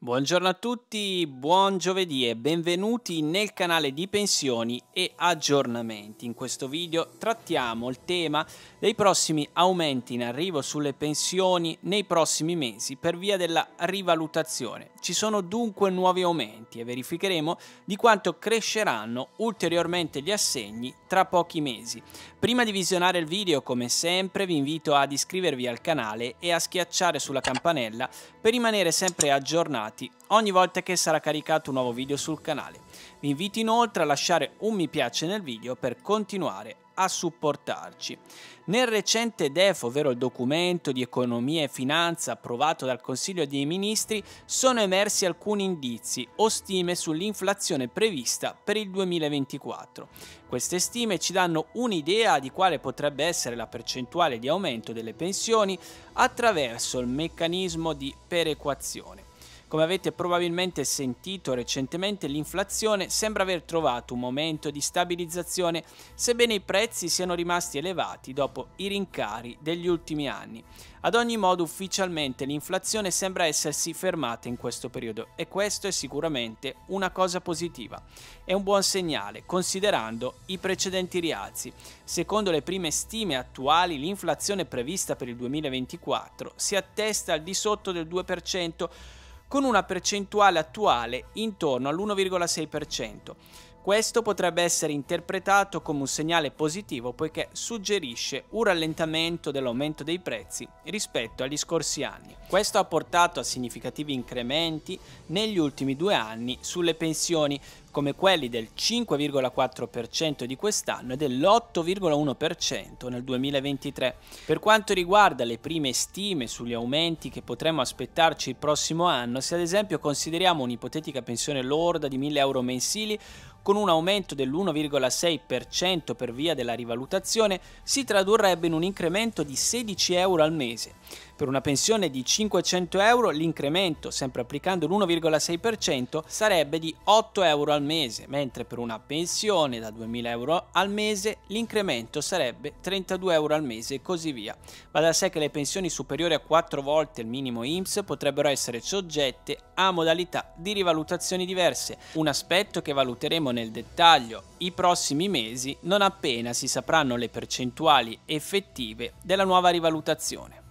Buongiorno a tutti, buon giovedì e benvenuti nel canale di pensioni e aggiornamenti. In questo video trattiamo il tema dei prossimi aumenti in arrivo sulle pensioni nei prossimi mesi per via della rivalutazione. Ci sono dunque nuovi aumenti e verificheremo di quanto cresceranno ulteriormente gli assegni tra pochi mesi. Prima di visionare il video, come sempre, vi invito ad iscrivervi al canale e a schiacciare sulla campanella per rimanere sempre aggiornati aggiornati ogni volta che sarà caricato un nuovo video sul canale. Vi invito inoltre a lasciare un mi piace nel video per continuare a supportarci. Nel recente DEF, ovvero il documento di economia e finanza approvato dal Consiglio dei Ministri, sono emersi alcuni indizi o stime sull'inflazione prevista per il 2024. Queste stime ci danno un'idea di quale potrebbe essere la percentuale di aumento delle pensioni attraverso il meccanismo di perequazione. Come avete probabilmente sentito recentemente, l'inflazione sembra aver trovato un momento di stabilizzazione, sebbene i prezzi siano rimasti elevati dopo i rincari degli ultimi anni. Ad ogni modo, ufficialmente l'inflazione sembra essersi fermata in questo periodo e questo è sicuramente una cosa positiva. È un buon segnale, considerando i precedenti rialzi. Secondo le prime stime attuali, l'inflazione prevista per il 2024 si attesta al di sotto del 2%, con una percentuale attuale intorno all'1,6%. Questo potrebbe essere interpretato come un segnale positivo poiché suggerisce un rallentamento dell'aumento dei prezzi rispetto agli scorsi anni. Questo ha portato a significativi incrementi negli ultimi due anni sulle pensioni come quelli del 5,4% di quest'anno e dell'8,1% nel 2023. Per quanto riguarda le prime stime sugli aumenti che potremmo aspettarci il prossimo anno, se ad esempio consideriamo un'ipotetica pensione lorda di 1000 euro mensili con un aumento dell'1,6% per via della rivalutazione, si tradurrebbe in un incremento di 16 euro al mese. Per una pensione di 500 euro l'incremento, sempre applicando l'1,6%, sarebbe di 8 euro al mese, mentre per una pensione da 2000 euro al mese l'incremento sarebbe 32 euro al mese e così via. Va da sé che le pensioni superiori a 4 volte il minimo IMSS potrebbero essere soggette a modalità di rivalutazioni diverse, un aspetto che valuteremo nel dettaglio i prossimi mesi non appena si sapranno le percentuali effettive della nuova rivalutazione.